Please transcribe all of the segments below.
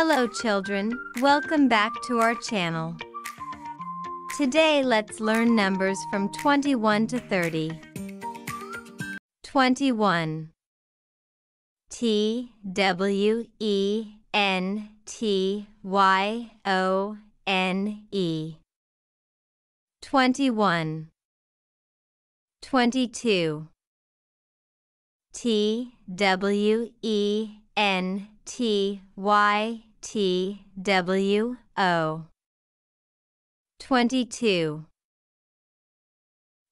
Hello children, welcome back to our channel. Today let's learn numbers from 21 to 30. 21 T W E N T Y O N E. 21 22 T W E N T Y T W O. 22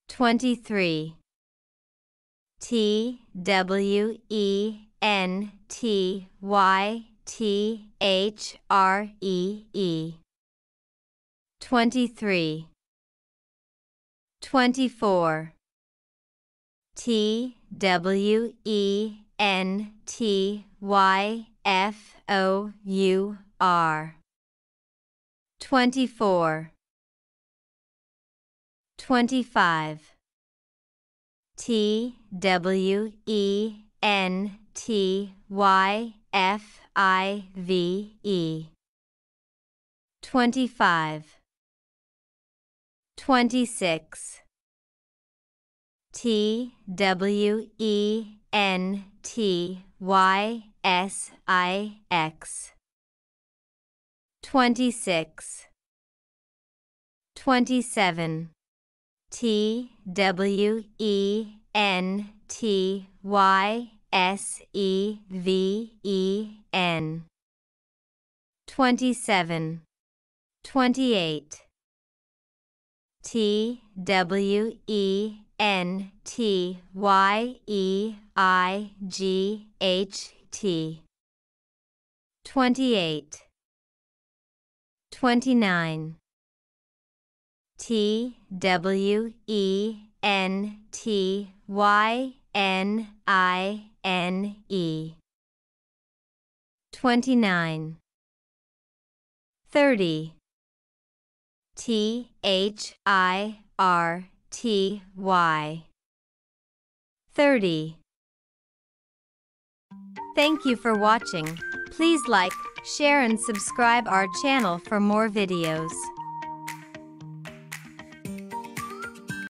23 T W E N T Y T H R E E. 23 24 T W E N T Y F O U R. 24 25 T W E N T Y F I V E. 25 26 T W E N T Y S I X. 26 27 T W E N T Y S E V E N. 27 28 T W E N T Y E I G H T 28 29 T W E N T Y N I N E. 29 30 T H I R T Y. 30 Thank you for watching. Please like, share and subscribe our channel for more videos.